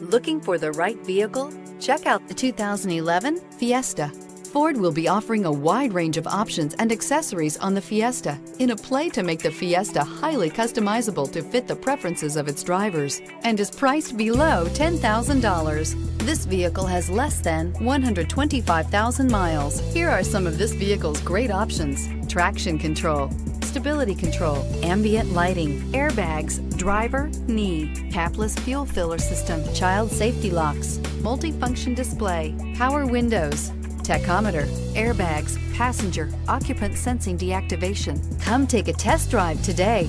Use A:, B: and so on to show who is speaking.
A: Looking for the right vehicle? Check out the 2011 Fiesta. Ford will be offering a wide range of options and accessories on the Fiesta in a play to make the Fiesta highly customizable to fit the preferences of its drivers and is priced below $10,000. This vehicle has less than 125,000 miles. Here are some of this vehicle's great options. Traction control, stability control, ambient lighting, airbags, driver, knee, capless fuel filler system, child safety locks, multifunction display, power windows, tachometer, airbags, passenger, occupant sensing deactivation. Come take a test drive today.